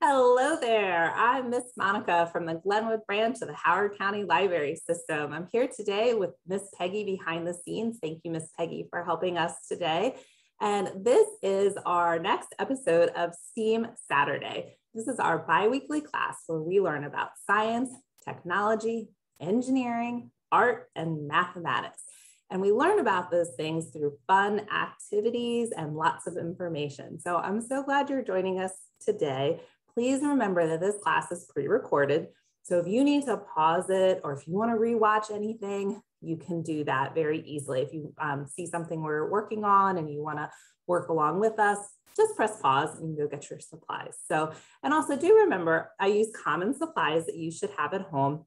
Hello there. I'm Miss Monica from the Glenwood branch of the Howard County Library System. I'm here today with Miss Peggy behind the scenes. Thank you, Miss Peggy, for helping us today. And this is our next episode of STEAM Saturday. This is our biweekly class where we learn about science, technology, engineering, art, and mathematics. And we learn about those things through fun activities and lots of information. So I'm so glad you're joining us today please remember that this class is pre-recorded. So if you need to pause it or if you want to rewatch anything, you can do that very easily. If you um, see something we're working on and you want to work along with us, just press pause and go get your supplies. So, and also do remember, I use common supplies that you should have at home.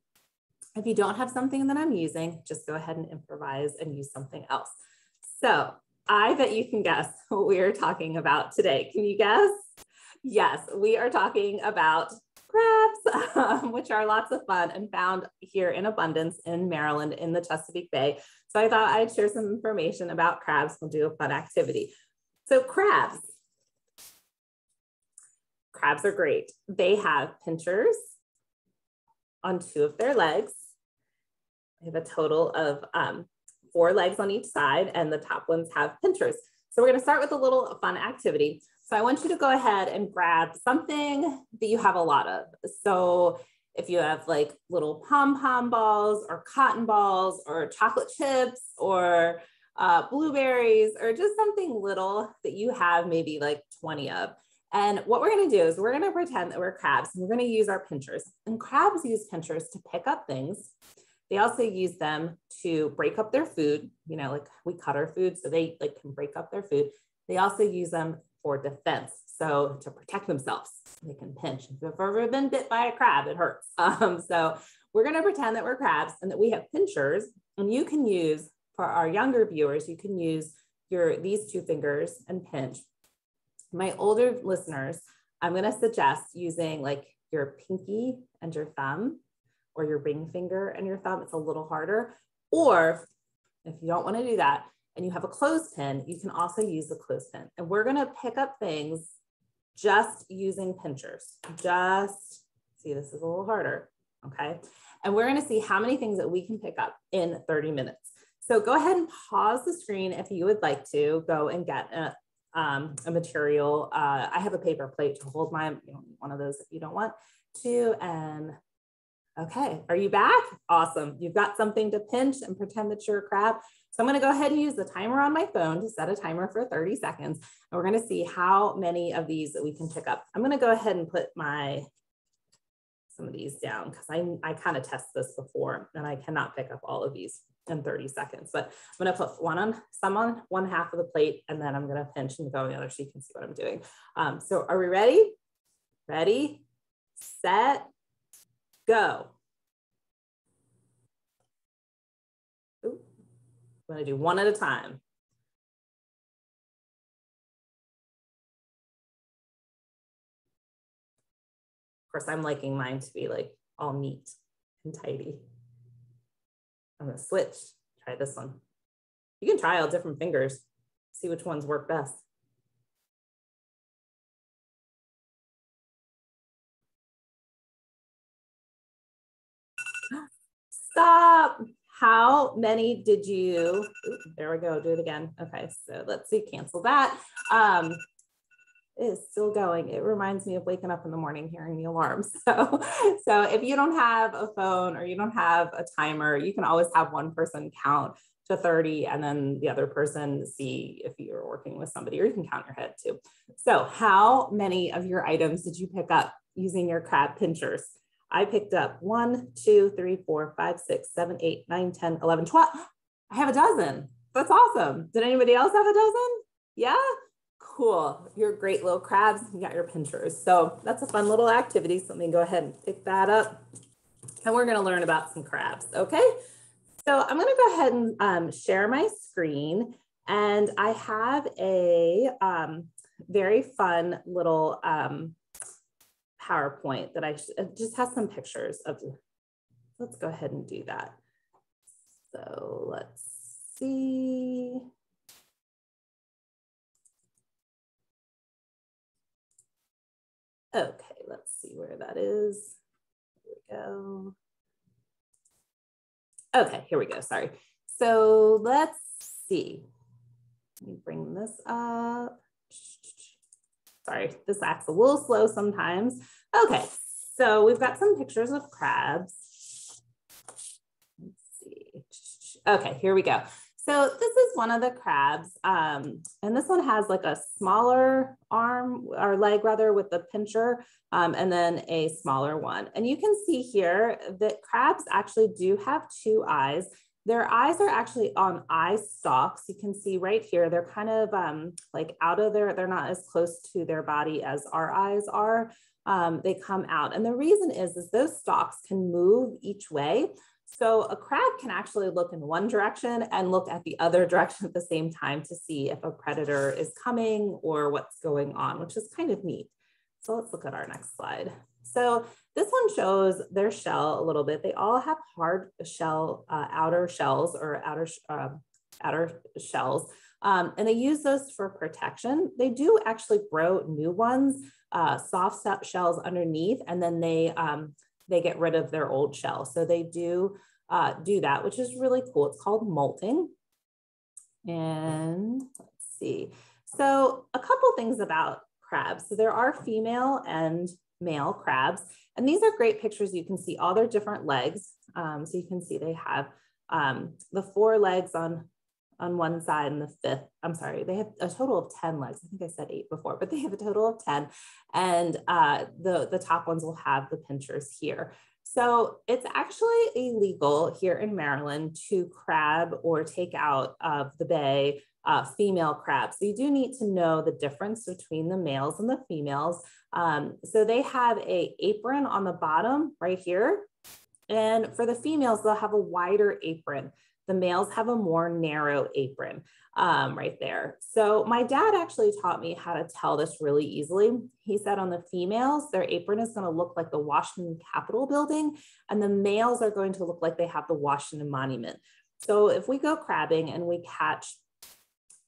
If you don't have something that I'm using, just go ahead and improvise and use something else. So I bet you can guess what we're talking about today. Can you guess? Yes, we are talking about crabs, um, which are lots of fun and found here in abundance in Maryland in the Chesapeake Bay. So I thought I'd share some information about crabs. We'll do a fun activity. So crabs. Crabs are great. They have pinchers on two of their legs. They have a total of um, four legs on each side and the top ones have pinchers. So we're gonna start with a little fun activity. So I want you to go ahead and grab something that you have a lot of. So if you have like little pom-pom balls or cotton balls or chocolate chips or uh, blueberries or just something little that you have maybe like 20 of. And what we're gonna do is we're gonna pretend that we're crabs and we're gonna use our pinchers. And crabs use pinchers to pick up things. They also use them to break up their food. You know, like we cut our food so they like can break up their food. They also use them for defense. So to protect themselves, they can pinch. If you've ever been bit by a crab, it hurts. Um, so we're gonna pretend that we're crabs and that we have pinchers and you can use, for our younger viewers, you can use your these two fingers and pinch. My older listeners, I'm gonna suggest using like your pinky and your thumb or your ring finger and your thumb. It's a little harder. Or if you don't wanna do that, and you have a clothespin, you can also use the clothespin. And we're gonna pick up things just using pinchers. Just, see, this is a little harder, okay? And we're gonna see how many things that we can pick up in 30 minutes. So go ahead and pause the screen if you would like to go and get a, um, a material. Uh, I have a paper plate to hold my, you know, one of those if you don't want to. And okay, are you back? Awesome. You've got something to pinch and pretend that you're a crab. So I'm gonna go ahead and use the timer on my phone to set a timer for 30 seconds. And we're gonna see how many of these that we can pick up. I'm gonna go ahead and put my some of these down because I, I kind of test this before and I cannot pick up all of these in 30 seconds. But I'm gonna put one on some on one half of the plate and then I'm gonna pinch and go on the other so you can see what I'm doing. Um, so are we ready? Ready, set, go. I'm gonna do one at a time. Of course, I'm liking mine to be like all neat and tidy. I'm gonna switch, try this one. You can try all different fingers, see which ones work best. Stop. How many did you, there we go, do it again. Okay, so let's see, cancel that. Um, it is still going. It reminds me of waking up in the morning hearing the alarm. So, so if you don't have a phone or you don't have a timer, you can always have one person count to 30 and then the other person see if you're working with somebody or you can count your head too. So how many of your items did you pick up using your crab pinchers? I picked up one, two, three, four, five, six, seven, eight, nine, 10, 11, 12. I have a dozen. That's awesome. Did anybody else have a dozen? Yeah? Cool. You're great little crabs. You got your pinchers. So that's a fun little activity. So let me go ahead and pick that up. And we're going to learn about some crabs. Okay. So I'm going to go ahead and um, share my screen. And I have a um, very fun little um, PowerPoint that I uh, just has some pictures of, let's go ahead and do that. So let's see. Okay, let's see where that is. Here we go. Okay, here we go, sorry. So let's see. Let me bring this up. Sorry, this acts a little slow sometimes. Okay, so we've got some pictures of crabs. Let's see. Okay, here we go. So this is one of the crabs. Um, and this one has like a smaller arm or leg rather with the pincher um, and then a smaller one. And you can see here that crabs actually do have two eyes. Their eyes are actually on eye stalks. You can see right here, they're kind of um, like out of there. They're not as close to their body as our eyes are. Um, they come out. And the reason is, is those stalks can move each way. So a crab can actually look in one direction and look at the other direction at the same time to see if a predator is coming or what's going on, which is kind of neat. So let's look at our next slide. So this one shows their shell a little bit. They all have hard shell, uh, outer shells or outer, uh, outer shells. Um, and they use those for protection. They do actually grow new ones, uh, soft shells underneath, and then they, um, they get rid of their old shell. So they do uh, do that, which is really cool. It's called molting. And let's see. So a couple things about crabs. So there are female and male crabs. And these are great pictures. You can see all their different legs. Um, so you can see they have um, the four legs on, on one side and the fifth, I'm sorry, they have a total of 10 legs. I think I said eight before, but they have a total of 10. And uh, the, the top ones will have the pinchers here. So it's actually illegal here in Maryland to crab or take out of the bay uh, female crabs. So you do need to know the difference between the males and the females. Um, so they have a apron on the bottom right here. And for the females, they'll have a wider apron. The males have a more narrow apron um, right there. So my dad actually taught me how to tell this really easily. He said on the females, their apron is going to look like the Washington Capitol building, and the males are going to look like they have the Washington Monument. So if we go crabbing and we catch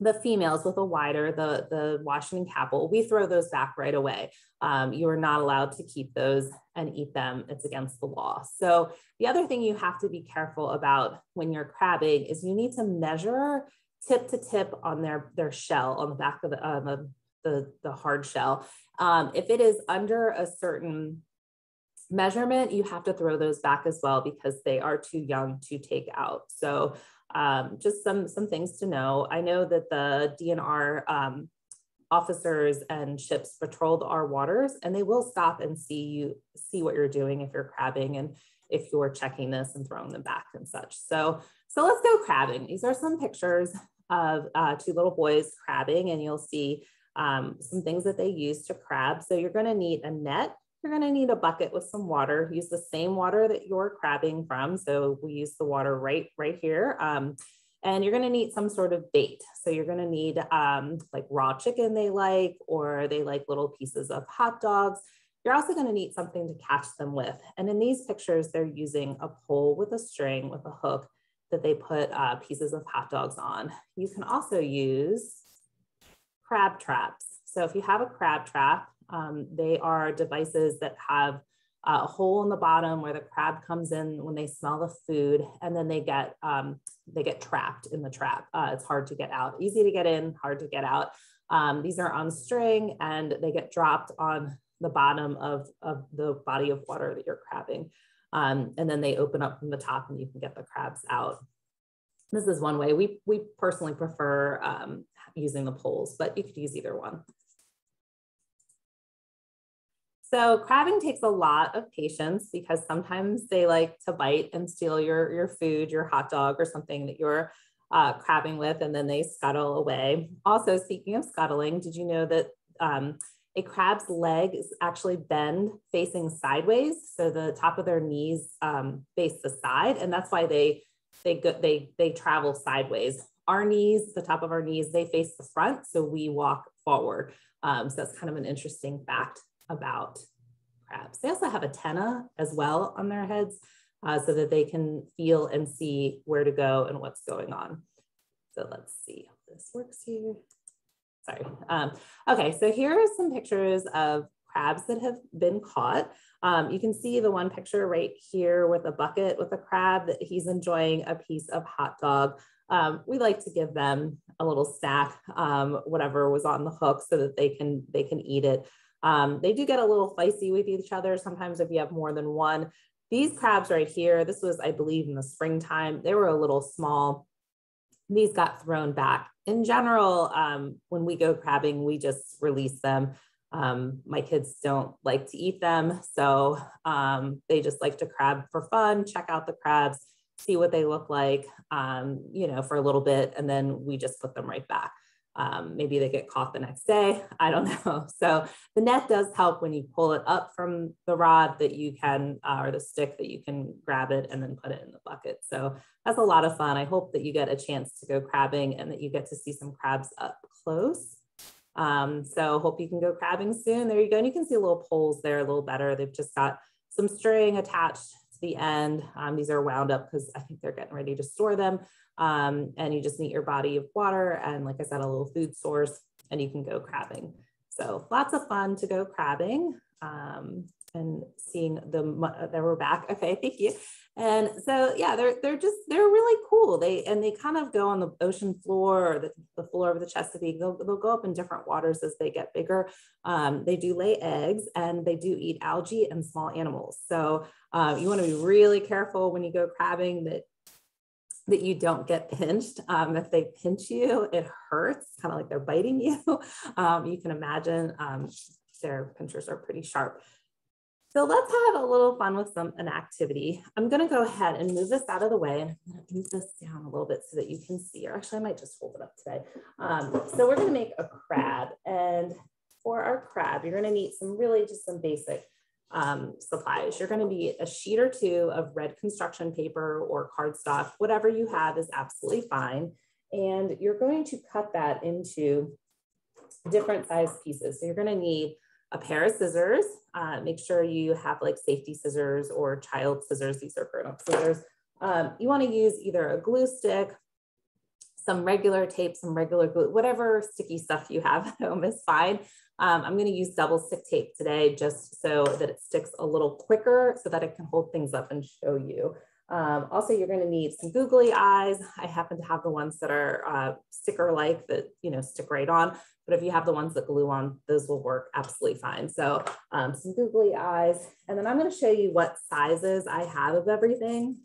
the females with a wider, the, the Washington Capitol, we throw those back right away. Um, you are not allowed to keep those and eat them. It's against the law. So the other thing you have to be careful about when you're crabbing is you need to measure tip to tip on their, their shell on the back of the, uh, the, the, hard shell. Um, if it is under a certain measurement, you have to throw those back as well because they are too young to take out. So um, just some, some things to know. I know that the DNR um, officers and ships patrol our waters and they will stop and see you, see what you're doing if you're crabbing and if you're checking this and throwing them back and such. So, so let's go crabbing. These are some pictures of uh, two little boys crabbing and you'll see um, some things that they use to crab. So you're gonna need a net, you're gonna need a bucket with some water, use the same water that you're crabbing from. So we use the water right, right here. Um, and you're gonna need some sort of bait. So you're gonna need um, like raw chicken they like, or they like little pieces of hot dogs. You're also gonna need something to catch them with. And in these pictures, they're using a pole with a string with a hook that they put uh, pieces of hot dogs on. You can also use crab traps. So if you have a crab trap, um, they are devices that have a hole in the bottom where the crab comes in when they smell the food, and then they get um, they get trapped in the trap. Uh, it's hard to get out, easy to get in, hard to get out. Um, these are on string and they get dropped on the bottom of, of the body of water that you're crabbing. Um, and then they open up from the top and you can get the crabs out. This is one way. We, we personally prefer um, using the poles, but you could use either one. So crabbing takes a lot of patience because sometimes they like to bite and steal your, your food, your hot dog or something that you're uh, crabbing with, and then they scuttle away. Also, speaking of scuttling, did you know that um, a crab's leg is actually bend facing sideways. So the top of their knees um, face the side. And that's why they, they, go, they, they travel sideways. Our knees, the top of our knees, they face the front. So we walk forward. Um, so that's kind of an interesting fact about crabs. They also have antenna as well on their heads uh, so that they can feel and see where to go and what's going on. So let's see how this works here sorry. Um, okay, so here are some pictures of crabs that have been caught. Um, you can see the one picture right here with a bucket with a crab that he's enjoying a piece of hot dog. Um, we like to give them a little snack, um, whatever was on the hook so that they can, they can eat it. Um, they do get a little feisty with each other. Sometimes if you have more than one, these crabs right here, this was, I believe in the springtime, they were a little small. These got thrown back. In general, um, when we go crabbing, we just release them. Um, my kids don't like to eat them, so um, they just like to crab for fun, check out the crabs, see what they look like, um, you know, for a little bit, and then we just put them right back. Um, maybe they get caught the next day. I don't know. So the net does help when you pull it up from the rod that you can, uh, or the stick that you can grab it and then put it in the bucket. So that's a lot of fun. I hope that you get a chance to go crabbing and that you get to see some crabs up close. Um, so hope you can go crabbing soon. There you go. And you can see little poles there a little better. They've just got some string attached to the end. Um, these are wound up because I think they're getting ready to store them. Um, and you just need your body of water and like I said, a little food source and you can go crabbing. So lots of fun to go crabbing um, and seeing the uh, that were back. Okay, thank you. And so yeah, they're they're just they're really cool. They and they kind of go on the ocean floor or the, the floor of the Chesapeake. They'll, they'll go up in different waters as they get bigger. Um, they do lay eggs and they do eat algae and small animals. So uh, you want to be really careful when you go crabbing that that you don't get pinched. Um, if they pinch you, it hurts, kind of like they're biting you. Um, you can imagine um, their pinchers are pretty sharp. So let's have a little fun with some an activity. I'm gonna go ahead and move this out of the way. And I'm gonna move this down a little bit so that you can see, or actually I might just hold it up today. Um, so we're gonna make a crab. And for our crab, you're gonna need some really just some basic um, supplies. You're going to need a sheet or two of red construction paper or cardstock, whatever you have is absolutely fine. And you're going to cut that into different size pieces. So you're going to need a pair of scissors. Uh, make sure you have like safety scissors or child scissors. These are grown up scissors. Um, you want to use either a glue stick, some regular tape, some regular glue, whatever sticky stuff you have at home is fine. Um, I'm going to use double stick tape today just so that it sticks a little quicker so that it can hold things up and show you. Um, also, you're going to need some googly eyes. I happen to have the ones that are uh, sticker-like that, you know, stick right on. But if you have the ones that glue on, those will work absolutely fine. So um, some googly eyes. And then I'm going to show you what sizes I have of everything.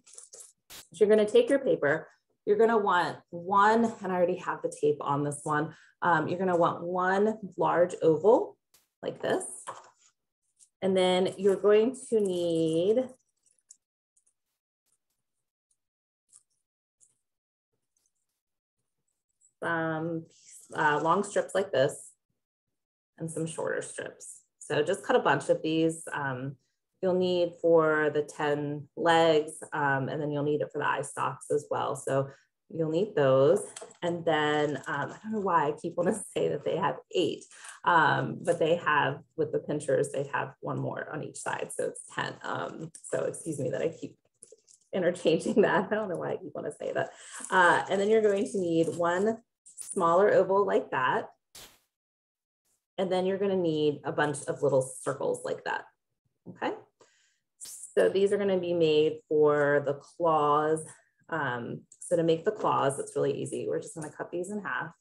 So you're going to take your paper, you're gonna want one, and I already have the tape on this one. Um, you're gonna want one large oval like this. And then you're going to need some uh, long strips like this and some shorter strips. So just cut a bunch of these. Um, you'll need for the 10 legs, um, and then you'll need it for the eye stalks as well. So you'll need those. And then um, I don't know why I keep wanting to say that they have eight, um, but they have with the pinchers, they have one more on each side. So it's 10. Um, so excuse me that I keep interchanging that. I don't know why I keep wanting to say that. Uh, and then you're going to need one smaller oval like that. And then you're going to need a bunch of little circles like that. Okay. So these are going to be made for the claws. Um, so to make the claws, it's really easy. We're just going to cut these in half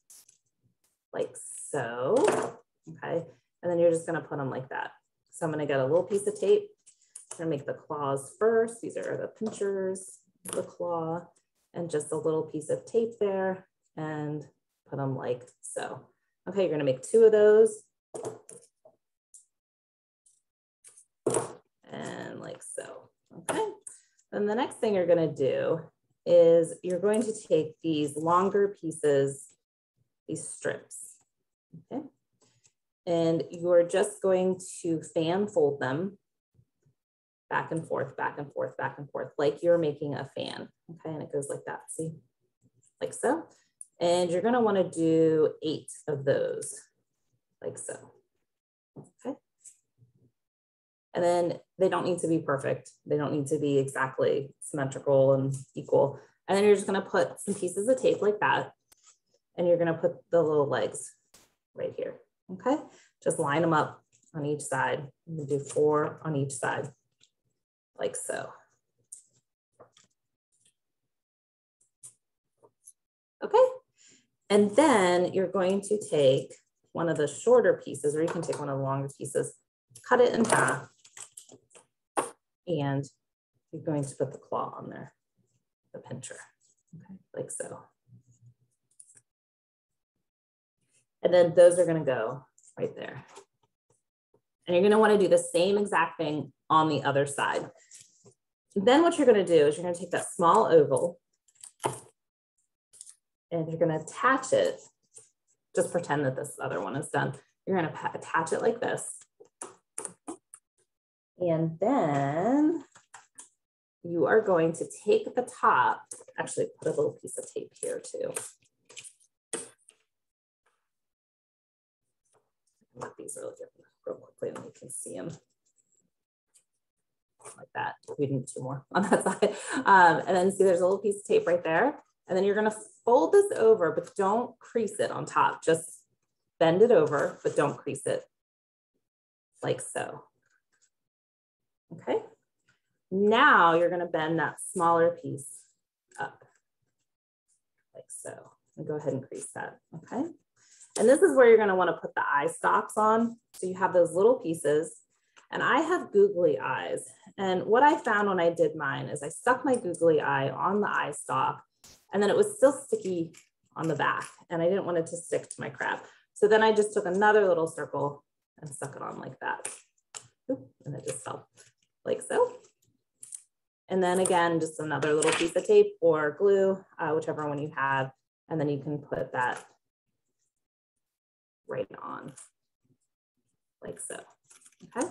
like so. Okay. And then you're just going to put them like that. So I'm going to get a little piece of tape. I'm going to make the claws first. These are the pinchers, the claw, and just a little piece of tape there and put them like so. Okay, you're going to make two of those. and like so, okay? Then the next thing you're gonna do is you're going to take these longer pieces, these strips, okay? And you're just going to fan fold them back and forth, back and forth, back and forth, like you're making a fan, okay? And it goes like that, see? Like so. And you're gonna wanna do eight of those, like so, okay? And then they don't need to be perfect. They don't need to be exactly symmetrical and equal. And then you're just gonna put some pieces of tape like that. And you're gonna put the little legs right here, okay? Just line them up on each side. I'm gonna do four on each side, like so. Okay, and then you're going to take one of the shorter pieces, or you can take one of the longer pieces, cut it in half, and you're going to put the claw on there, the pincher, okay, like so. And then those are gonna go right there. And you're gonna wanna do the same exact thing on the other side. Then what you're gonna do is you're gonna take that small oval and you're gonna attach it. Just pretend that this other one is done. You're gonna attach it like this. And then you are going to take the top, actually put a little piece of tape here too. These real, real quickly and you can see them like that. We need two more on that side. Um, and then see there's a little piece of tape right there. And then you're gonna fold this over, but don't crease it on top. Just bend it over, but don't crease it like so. Okay. Now you're gonna bend that smaller piece up like so. And go ahead and crease that, okay? And this is where you're gonna wanna put the eye stalks on. So you have those little pieces and I have googly eyes. And what I found when I did mine is I stuck my googly eye on the eye stalk and then it was still sticky on the back and I didn't want it to stick to my crab. So then I just took another little circle and stuck it on like that. Oop, and it just fell like so. And then again, just another little piece of tape or glue, uh, whichever one you have. And then you can put that right on like so, okay?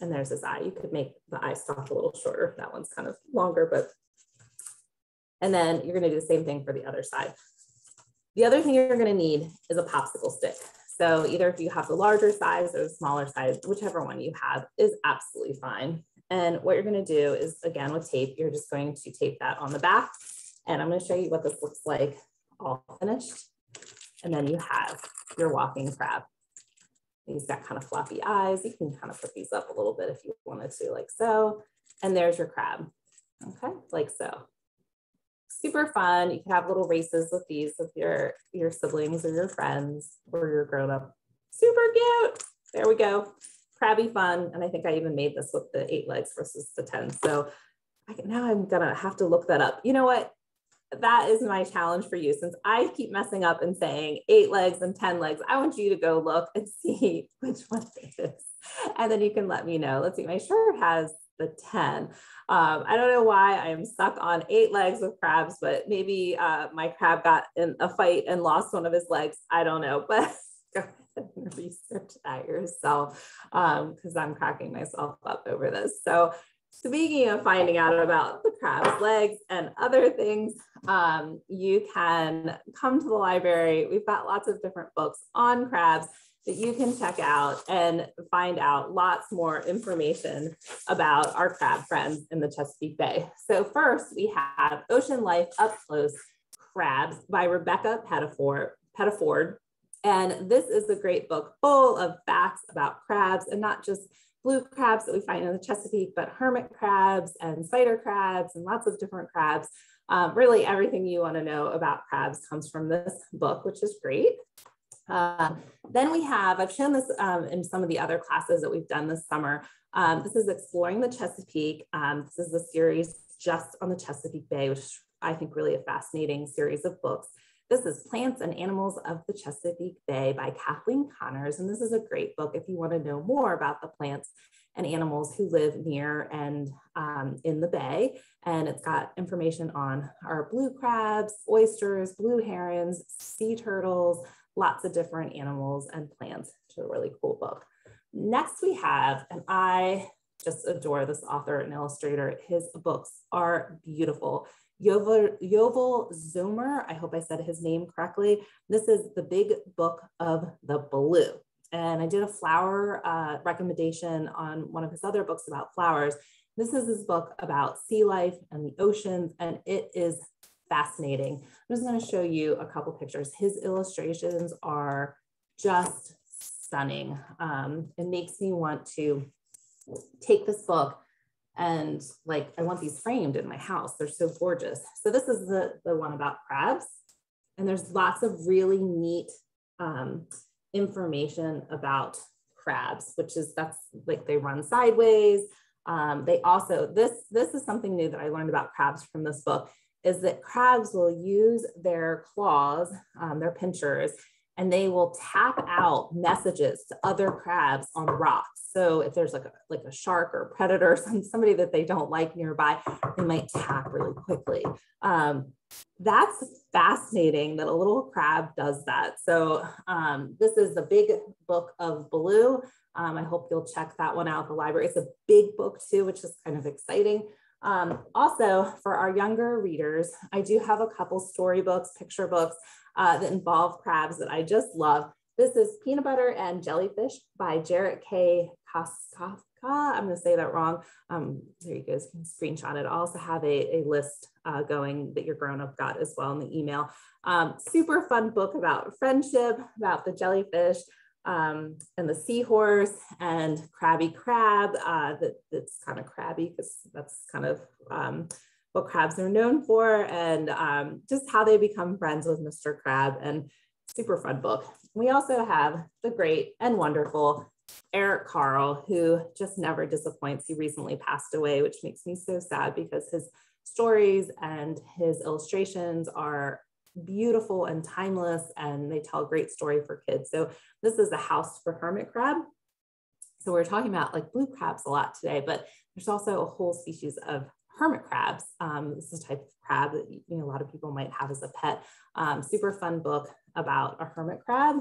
And there's this eye. You could make the eye stalk a little shorter. That one's kind of longer, but, and then you're gonna do the same thing for the other side. The other thing you're gonna need is a popsicle stick. So either if you have the larger size or the smaller size, whichever one you have is absolutely fine. And what you're gonna do is again with tape, you're just going to tape that on the back. And I'm gonna show you what this looks like all finished. And then you have your walking crab. He's got kind of floppy eyes. You can kind of put these up a little bit if you wanted to, like so. And there's your crab, okay, like so. Super fun. You can have little races with these with your, your siblings or your friends or your grown up. Super cute. There we go. Crabby fun. And I think I even made this with the eight legs versus the 10. So I, now I'm gonna have to look that up. You know what? that is my challenge for you. Since I keep messing up and saying eight legs and 10 legs, I want you to go look and see which one it is. And then you can let me know. Let's see, my shirt has the 10. Um, I don't know why I am stuck on eight legs of crabs, but maybe uh, my crab got in a fight and lost one of his legs. I don't know, but go ahead and research that yourself because um, I'm cracking myself up over this. So Speaking of finding out about the crab's legs and other things, um, you can come to the library. We've got lots of different books on crabs that you can check out and find out lots more information about our crab friends in the Chesapeake Bay. So first we have Ocean Life Up Close Crabs by Rebecca Pettiford. And this is a great book full of facts about crabs and not just blue crabs that we find in the Chesapeake, but hermit crabs and spider crabs and lots of different crabs. Um, really everything you wanna know about crabs comes from this book, which is great. Uh, then we have, I've shown this um, in some of the other classes that we've done this summer. Um, this is Exploring the Chesapeake. Um, this is a series just on the Chesapeake Bay, which I think really a fascinating series of books. This is Plants and Animals of the Chesapeake Bay by Kathleen Connors. And this is a great book if you want to know more about the plants and animals who live near and um, in the bay. And it's got information on our blue crabs, oysters, blue herons, sea turtles, lots of different animals and plants. It's a really cool book. Next we have, and I just adore this author and illustrator. His books are beautiful. Yuval, Yuval Zommer, I hope I said his name correctly. This is the big book of the blue. And I did a flower uh, recommendation on one of his other books about flowers. This is his book about sea life and the oceans, and it is fascinating. I'm just gonna show you a couple pictures. His illustrations are just stunning. Um, it makes me want to take this book and like I want these framed in my house. They're so gorgeous. So this is the, the one about crabs. And there's lots of really neat um, information about crabs, which is that's like they run sideways. Um, they also, this, this is something new that I learned about crabs from this book, is that crabs will use their claws, um, their pinchers, and they will tap out messages to other crabs on rocks. So if there's like a, like a shark or a predator, some, somebody that they don't like nearby, they might tap really quickly. Um, that's fascinating that a little crab does that. So um, this is the big book of blue. Um, I hope you'll check that one out at the library. It's a big book too, which is kind of exciting. Um, also, for our younger readers, I do have a couple storybooks, picture books uh, that involve crabs that I just love. This is Peanut Butter and Jellyfish by Jarrett K. Krosoczka. I'm going to say that wrong. Um, there you go. You can screenshot it. I also have a, a list uh, going that your grown up got as well in the email. Um, super fun book about friendship, about the jellyfish um, and the seahorse and Crabby Crab. Uh, that, that's kind of crabby because that's kind of um, what crabs are known for, and um, just how they become friends with Mr. Crab. And super fun book. We also have the great and wonderful Eric Carle, who just never disappoints. He recently passed away, which makes me so sad because his stories and his illustrations are beautiful and timeless and they tell a great story for kids. So this is a house for hermit crab. So we're talking about like blue crabs a lot today, but there's also a whole species of hermit crabs. Um, this is a type of crab that you know, a lot of people might have as a pet. Um, super fun book about a hermit crab.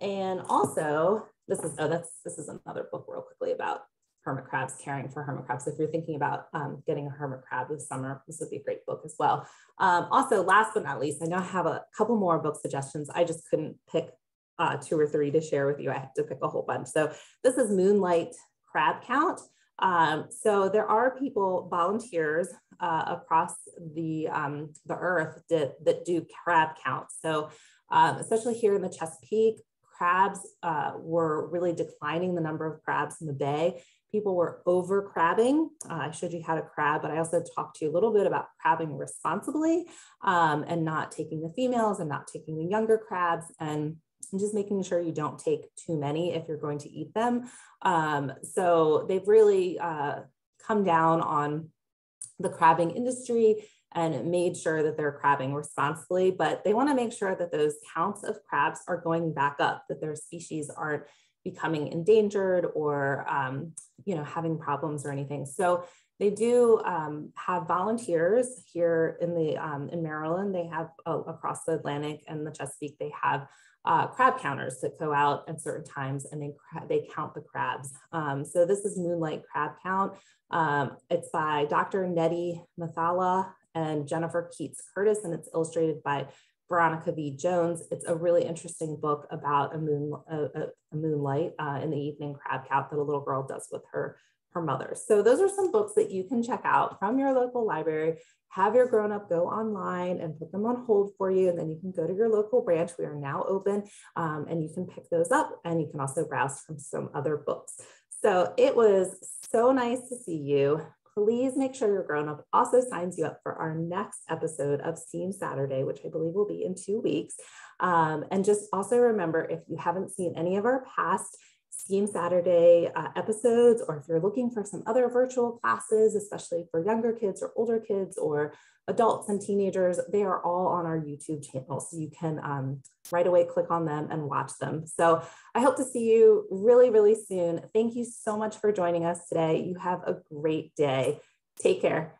And also this is, oh, that's, this is another book real quickly about hermit crabs, caring for hermit crabs. If you're thinking about um, getting a hermit crab this summer, this would be a great book as well. Um, also, last but not least, I know I have a couple more book suggestions. I just couldn't pick uh, two or three to share with you. I had to pick a whole bunch. So this is Moonlight Crab Count. Um, so there are people, volunteers uh, across the, um, the earth that, that do crab counts. So um, especially here in the Chesapeake, crabs uh, were really declining the number of crabs in the bay people were over crabbing. Uh, I showed you how to crab, but I also talked to you a little bit about crabbing responsibly um, and not taking the females and not taking the younger crabs and just making sure you don't take too many if you're going to eat them. Um, so they've really uh, come down on the crabbing industry and made sure that they're crabbing responsibly, but they want to make sure that those counts of crabs are going back up, that their species aren't becoming endangered or um, you know having problems or anything. So they do um, have volunteers here in the um, in Maryland. They have uh, across the Atlantic and the Chesapeake. They have uh, crab counters that go out at certain times and they they count the crabs. Um, so this is Moonlight Crab Count. Um, it's by Dr. Neeti Bathala and Jennifer Keats Curtis, and it's illustrated by Veronica V. Jones. It's a really interesting book about a moon a, a moonlight uh, in the evening crab count that a little girl does with her her mother. So those are some books that you can check out from your local library. Have your grown up go online and put them on hold for you, and then you can go to your local branch. We are now open, um, and you can pick those up, and you can also browse from some other books. So it was so nice to see you please make sure your grown up also signs you up for our next episode of Steam Saturday, which I believe will be in two weeks. Um, and just also remember if you haven't seen any of our past Steam Saturday uh, episodes, or if you're looking for some other virtual classes, especially for younger kids or older kids or adults and teenagers, they are all on our YouTube channel. So you can um, right away click on them and watch them. So I hope to see you really, really soon. Thank you so much for joining us today. You have a great day. Take care.